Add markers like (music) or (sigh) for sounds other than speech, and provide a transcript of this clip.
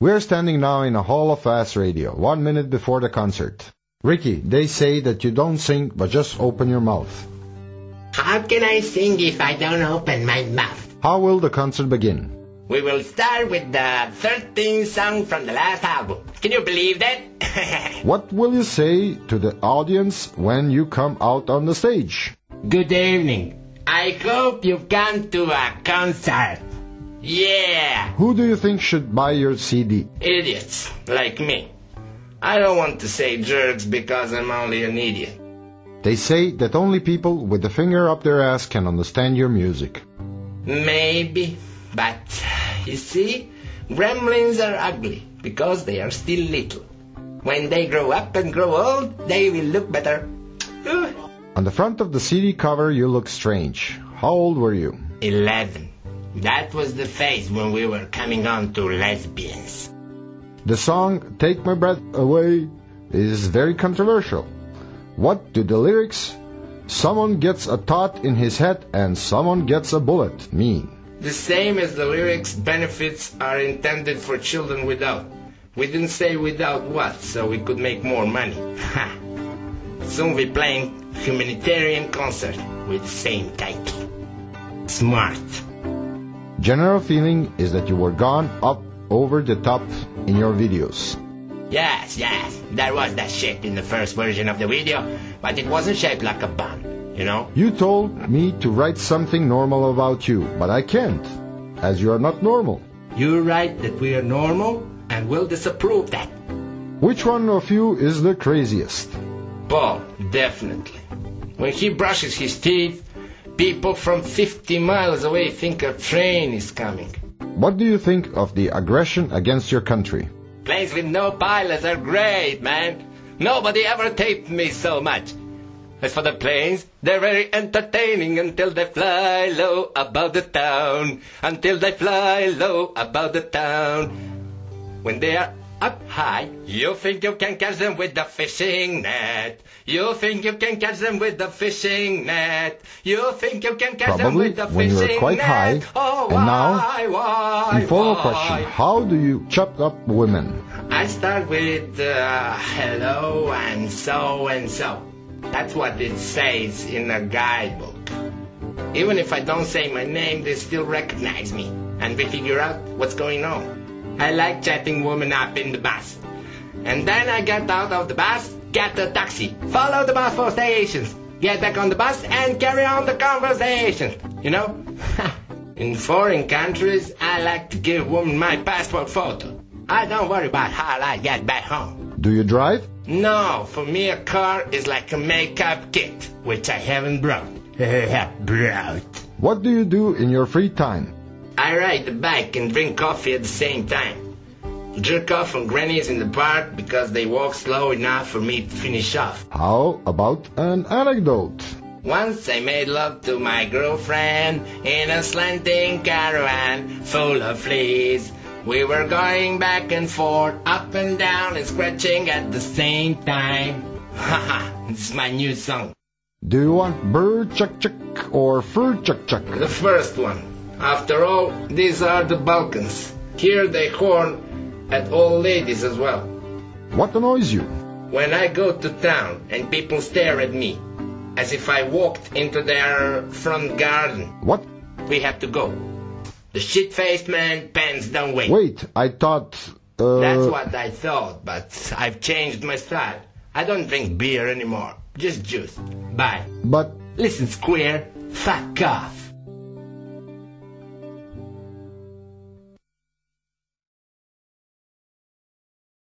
We're standing now in a hall of fast radio, one minute before the concert. Ricky, they say that you don't sing, but just open your mouth. How can I sing if I don't open my mouth? How will the concert begin? We will start with the 13th song from the last album. Can you believe that? (laughs) What will you say to the audience when you come out on the stage? Good evening. I hope you've come to a concert. Yeah, Who do you think should buy your CD? idiots like me. I don't want to say jerks because I'm only an idiot. They say that only people with the finger up their ass can understand your music. Maybe, but you see, gremlins are ugly because they are still little. When they grow up and grow old, they will look better. On the front of the CD cover, you look strange. How old were you? 11. That was the phase when we were coming on to lesbians. The song Take My Breath Away is very controversial. What do the lyrics, someone gets a thought in his head and someone gets a bullet, mean? The same as the lyrics, benefits are intended for children without. We didn't say without what, so we could make more money. Ha! Soon we playing humanitarian concert with the same title. Smart. General feeling is that you were gone up over the top in your videos. Yes, yes, there was that shit in the first version of the video, but it wasn't shaped like a bun, you know? You told me to write something normal about you, but I can't, as you are not normal. You're right that we are normal, and we'll disapprove that. Which one of you is the craziest? Paul, definitely. When he brushes his teeth, people from 50 miles away think a train is coming. What do you think of the aggression against your country? Planes with no pilots are great, man. Nobody ever taped me so much. As for the planes, they're very entertaining until they fly low above the town. Until they fly low above the town. When they are up high, you think you can catch them with the fishing net. You think you can catch them with the fishing net. You think you can catch them with the when you fishing were quite net. high, Oh, and now, why, why, In follow why? question, how do you chop up women? I start with uh, hello and so and so. That's what it says in a guidebook. Even if I don't say my name, they still recognize me and they figure out what's going on. I like chatting women up in the bus. And then I get out of the bus, get a taxi, follow the bus for stations, get back on the bus and carry on the conversation. You know? (laughs) in foreign countries, I like to give women my passport photo. I don't worry about how I get back home. Do you drive? No, for me a car is like a makeup kit, which I haven't brought. (laughs) brought. What do you do in your free time? I ride the bike and drink coffee at the same time. Jerk off on grannies in the park because they walk slow enough for me to finish off. How about an anecdote? Once I made love to my girlfriend in a slanting caravan full of fleas. We were going back and forth, up and down, and scratching at the same time. (laughs) Haha, this is my new song. Do you want bird chuck chuck or fur chuck chuck? The first one. After all, these are the Balkans. Here they horn at old ladies as well. What annoys you? When I go to town and people stare at me, as if I walked into their front garden, What? we have to go. The shit-faced man pants don't wait. Wait, I thought. Uh, That's what I thought, but I've changed my style. I don't drink beer anymore, just juice. Bye. But Listen, square, fuck off.